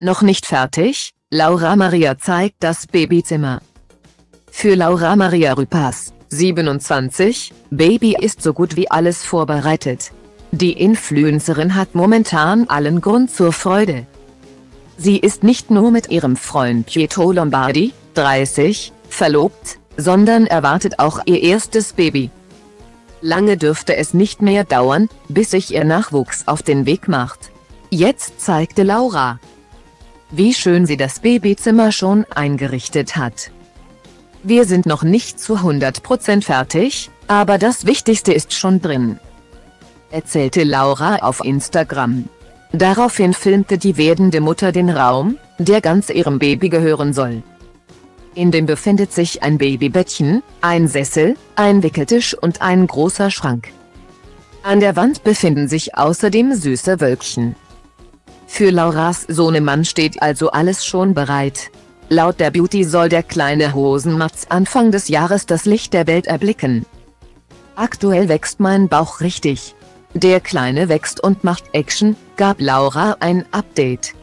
Noch nicht fertig? Laura Maria zeigt das Babyzimmer. Für Laura Maria Rüpas, 27, Baby ist so gut wie alles vorbereitet. Die Influencerin hat momentan allen Grund zur Freude. Sie ist nicht nur mit ihrem Freund Pietro Lombardi, 30, verlobt, sondern erwartet auch ihr erstes Baby. Lange dürfte es nicht mehr dauern, bis sich ihr Nachwuchs auf den Weg macht. Jetzt zeigte Laura, wie schön sie das Babyzimmer schon eingerichtet hat. Wir sind noch nicht zu 100% fertig, aber das Wichtigste ist schon drin. Erzählte Laura auf Instagram. Daraufhin filmte die werdende Mutter den Raum, der ganz ihrem Baby gehören soll. In dem befindet sich ein Babybettchen, ein Sessel, ein Wickeltisch und ein großer Schrank. An der Wand befinden sich außerdem süße Wölkchen. Für Lauras Sohnemann steht also alles schon bereit. Laut der Beauty soll der kleine Hosenmatz Anfang des Jahres das Licht der Welt erblicken. Aktuell wächst mein Bauch richtig. Der Kleine wächst und macht Action, gab Laura ein Update.